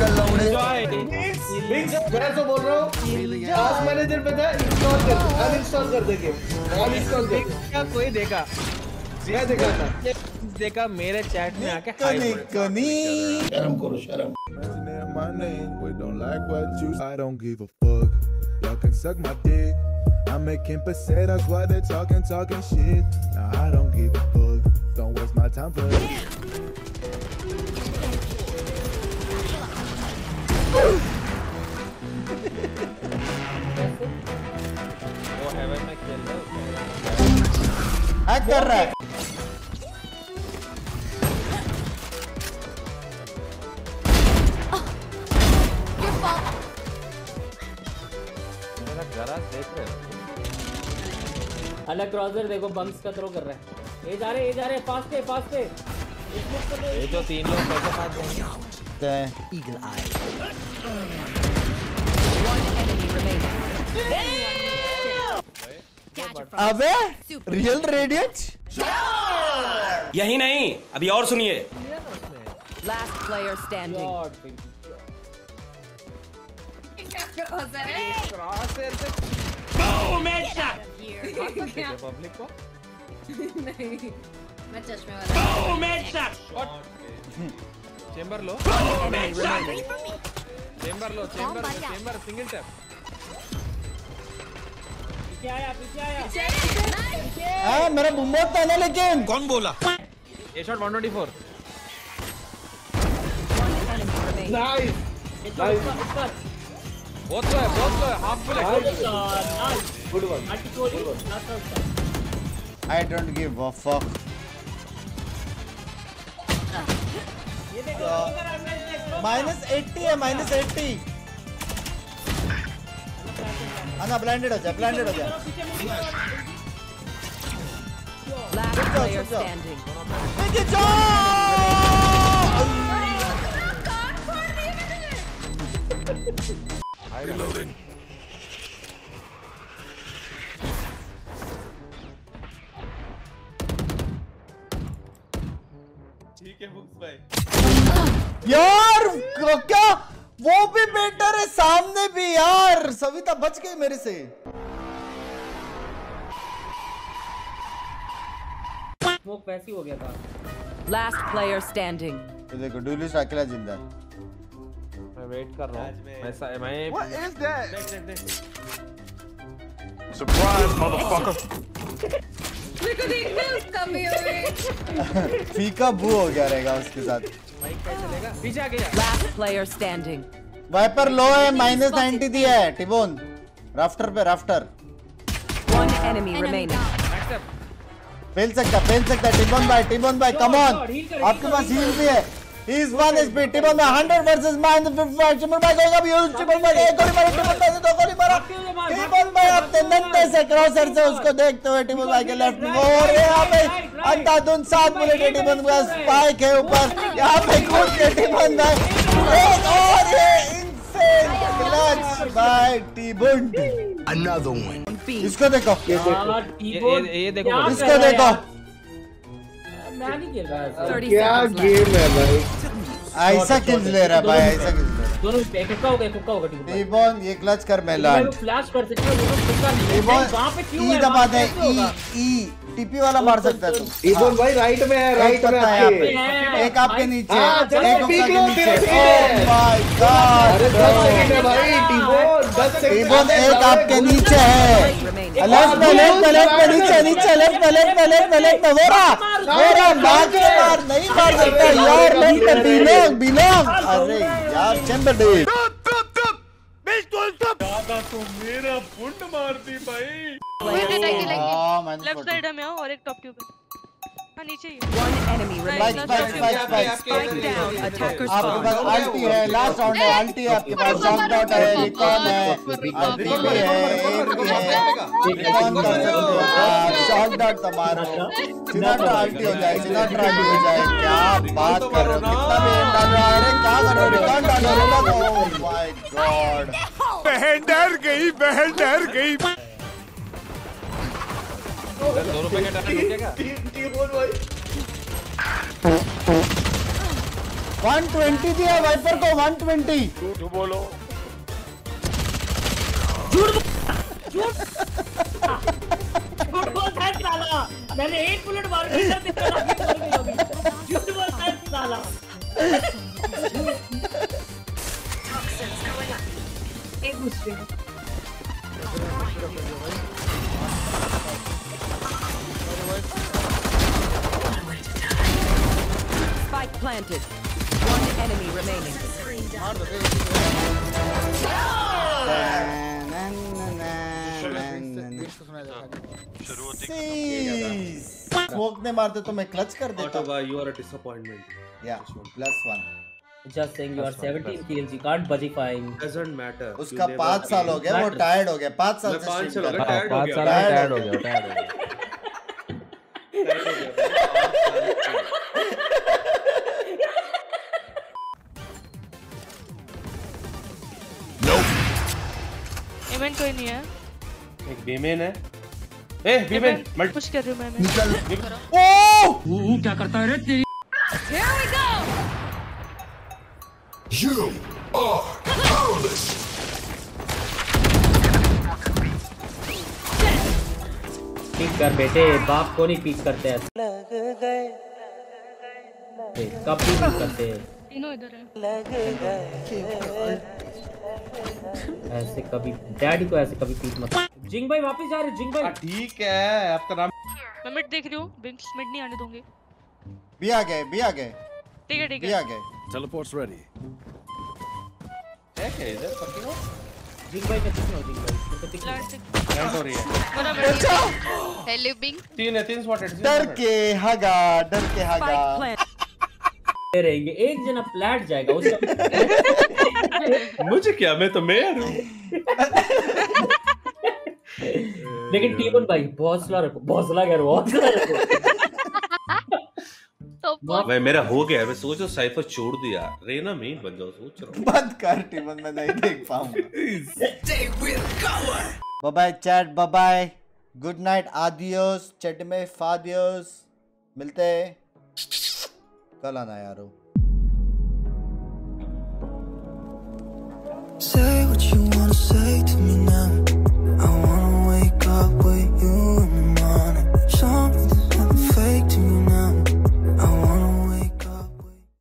Typical लौड़े बिग्स मैं तो बोल रहा हूँ टास्क मैनेजर पे था इंस्टॉल कर अनइंस्टॉल कर दे गेम अनइंस्टॉल कर दे क्या कोई देखा मैं देखा था देखा मेरे चैट में आके हाय कनी कनी शर्म करो शर्म my name. We don't like what you. I don't give a fuck. Y'all can suck my dick. I'm making pesetas while they're talking, talking shit. Nah, I don't give a fuck. Don't waste my time for it. Hack कर रहा है। मेरा garage देख रहे हो। अलग क्रॉसर देखो bumps का थ्रो कर रहा है। ये जा रहे ये जा रहे फास्ट पे फास्ट पे। ये जो तीन लोग कैसे पास जाएँगे अबे रियल रेडियंस यही नहीं अभी और सुनिए। Last player standing. God cross से पब्लिक को मैं चश्मे वाला चेंबर लो चेंबर लो चेंबर चेंबर सिंगल टैप पीछे आया पीछे आया। हाँ मेरा बुम्बो था ना लेकिन कौन बोला? ए शॉट 124 Enemy नाइस इसका बहुत है बहुत है. हाफ़ है. Good one I don't give a fuck minus eighty है माइनस एट्टी अन्ना ब्लाइंडेड हो जाए ब्लाइंडेड हो जाए जाओ ठीक है बुक्स भाई। यार क्या? वो भी बेटर है सामने भी यार। सविता बच गई मेरे से। स्मोक वैसी हो गया था। Last player standing. ये देखो डुलिस अकेला ज़िंदा। मैं वेट कर रहा हूँ। मैं मैं? देख देख देख। सरप्राइज़ मदरफकर मेरे को देखना उसका भी फीका बू हो गया रहेगा उसके साथ। कैसे पीछे गया. वाइपर लो है माइनस नाइनटी दिया है टिबोन राफ्टर पे राफ्टर One enemy remaining. फेल सकता फेल सकता टिबोन भाई टिबोन भाई कमोन ऑन आपके पास हील भी है। He is one HP टिबोन भाई 100 वर्सेस माइन 55 टिबोन भाई कोई भी यूज़ टिबोन भाई एक गोली मारो टिबोन भाई से दो गोली मारो। टिबोन भाई अपने नन्हे से क्रॉसर से उसको देखते हुए टिबोन भाई के लेफ़्ट में और यहाँ पे अंधाधुन सात बुलेट टिबोन का स्पाइक है ऊपर। यहाँ पे कूद के टिबोन भाई एक और ये इंसेन क्लच बाय टिबोन अनदर वन इसको देखो। ये देखो। इसको देखो? मैं नहीं खेल रहा ऐसा 30 क्या गेम है भाई? ऐसा किल्स ले रहा है। भाई ऐसा किल्स ले रहा दोनों एक का होगा एक का होगा ये क्लच कर मैं लैंड फ्लैश कर सकते हो दोनों नहीं है। वहाँ पे क्यों ई है? दबा दे ई ई। टीपी वाला मार सकता है तू ईबोन भाई राइट में है एक राइट में है आपके एक आपके नीचे। हाँ, एक ऊपर के नीचे। पीक है। ओह माय अरे गॉड दस सेकंड है भाई टीबोन दस सेकंड टिबोन एक आपके नीचे है। लेफ़्ट में लेफ़्ट में लेफ़्ट में नीचे नीचे लेफ़्ट में लेफ़्ट में लेफ़्ट में लेफ़्ट में वो रहा वो रहा मार नहीं मार सकता। यार लेफ़्ट बिलोंग बिलोंग। अरे यार चंद्र देव हाँ मैंने लेफ़्ट साइड में हो और एक टॉप ट्यूब हाँ नीचे ही One enemy Spike, remaining. spike, spike, spike, Spike down. आपके पास अल्टी है लास्ट राउंड है अल्टी आपके पास शॉट आउट है रिकॉन है? अल्टी भी है एम भी है रिकॉन कर सकते हो। आप शॉट आउट तो मारो अल्टी हो जाए अल्टी हो जाए क्या बात कर रहे हो? कितना भी एम डाल रहा है अरे क्या कर रहे हो रिकॉन डाल। रहे हो माय गॉड बहन डर गई बहन डर गई। दो रुपए का भाई 120 दिया वाइपर को 120 झूठ बोलो झूठ। बोलता है साला। मैंने एक बुलेट मार के इधर से चला के मर गई झूठ बोलता एक दूसरे Spike planted. One enemy remaining. Smoke ने मारते तो मैं क्लच कर देता Autoga, you are a disappointment. या plus one Just saying you are 17 kills, you can't budgifying. Doesn't matter. उसका You पाँच never साल हो गया वो. टायर्ड हो गया पाँच साल मैं से पाँच stream साल हो हाँ, tired हो गया। Tired टायर्ड हो हो गया टायर्ड हो गया Tired हो गया। इवेंट कोई नहीं है एक बीमेन है ए बीमेन मल्टी पुश कर रही हूँ मैं Here पीक कर बेटे बाप को नहीं पीक करते ऐसे। कब पीक करते? हैं। इधर ऐसे कभी डैडी को ऐसे कभी पीक मत जिंग भाई वापस जा रहे जिंग भाई। ठीक है आपका नाम मैं मिड देख रही हूँ बिंक्स मिड नहीं आने दूँगी। भी आ गए भी आ गए। ठीक है ठीक है। भी आ है गए। Teleport's ready. है क्या इधर पक्की हो जिंग भाई का कितने हो जिंग भाई मेरे को दिख नहीं लास्ट Plant हो रही है बड़ा बढ़िया Hello, तीन है तीन स्पॉटेड डर के हगा डर के हगा। रहेंगे एक जना फ्लैट जाएगा उसका मुझे क्या मैं तो मेयर हूँ। लेकिन टीमन भाई बहुत सला रखो हौसला कह रहा हूँ हौसला रखो। भाई मेरा हो गया मैं सोचो साइफर छोड़ दिया रेना मेन बन जाओ सोच रहा हूँ। बंद कर टीमन मैं नहीं देख पाऊँगा। Bye bye chat bye bye good night adios chat में फादियोस मिलते हैं। कल आना यारो Say what you wanna say to me.